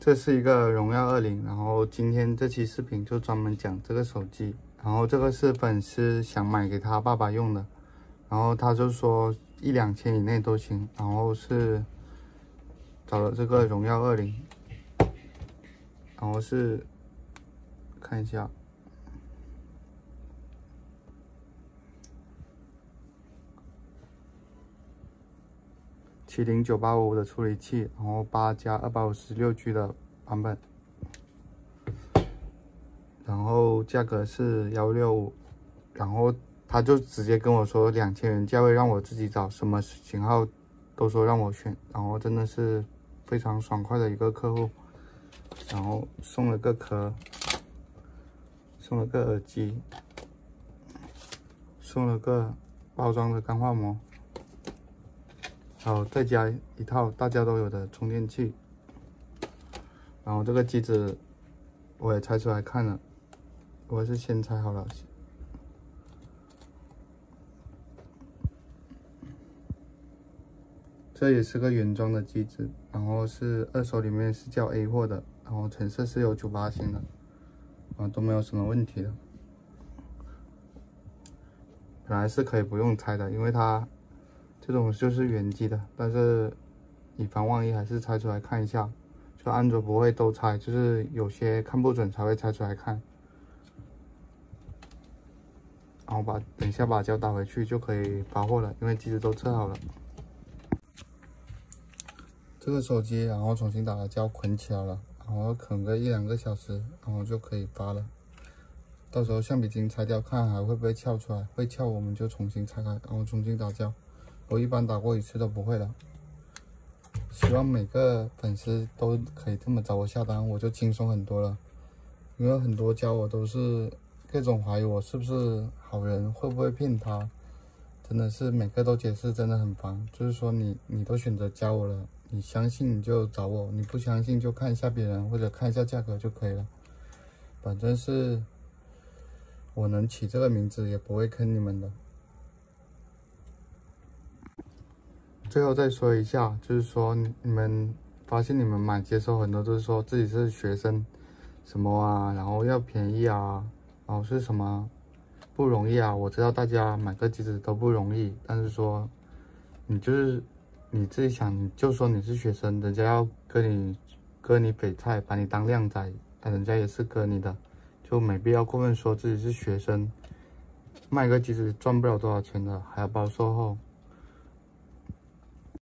这是一个荣耀二零，然后今天这期视频就专门讲这个手机，然后这个是粉丝想买给他爸爸用的，然后他就说一两千以内都行，然后是找了这个荣耀二零，然后是看一下。麒麟九八五的处理器，然后八加二百五十六 G 的版本，然后价格是幺六五，然后他就直接跟我说两千元价位让我自己找，什么型号都说让我选，然后真的是非常爽快的一个客户，然后送了个壳，送了个耳机，送了个包装的钢化膜。然后再加一套大家都有的充电器，然后这个机子我也拆出来看了，我是先拆好了，这也是个原装的机子，然后是二手里面是叫 A 货的，然后成色是有九八新的，啊都没有什么问题的，本来是可以不用拆的，因为它。这种就是原机的，但是以防万一，还是拆出来看一下。就安卓不会都拆，就是有些看不准才会拆出来看。然后把等一下把胶打回去就可以发货了，因为机子都测好了。这个手机然后重新打了胶，捆起来了，然后捆个一两个小时，然后就可以发了。到时候橡皮筋拆掉，看还会不会翘出来，会翘我们就重新拆开，然后重新打胶。我一般打过一次都不会了，希望每个粉丝都可以这么找我下单，我就轻松很多了。因为很多加我都是各种怀疑我是不是好人，会不会骗他，真的是每个都解释，真的很烦。就是说你你都选择加我了，你相信你就找我，你不相信就看一下别人或者看一下价格就可以了。反正是我能起这个名字，也不会坑你们的。最后再说一下，就是说你们发现你们买接收很多都是说自己是学生，什么啊，然后要便宜啊，然后是什么不容易啊？我知道大家买个机子都不容易，但是说你就是你自己想，就说你是学生，人家要跟你割你翡菜，把你当靓仔，那人家也是割你的，就没必要过分说自己是学生，卖个机子赚不了多少钱的，还要包售后。